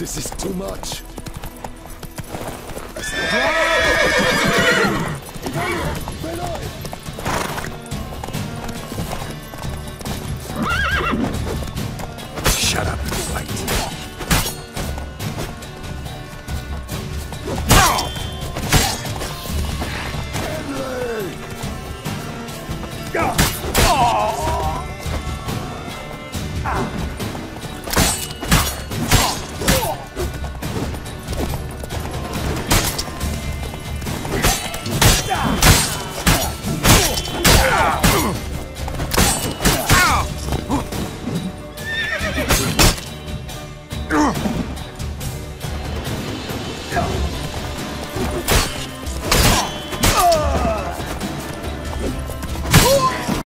This is too much. Shut up.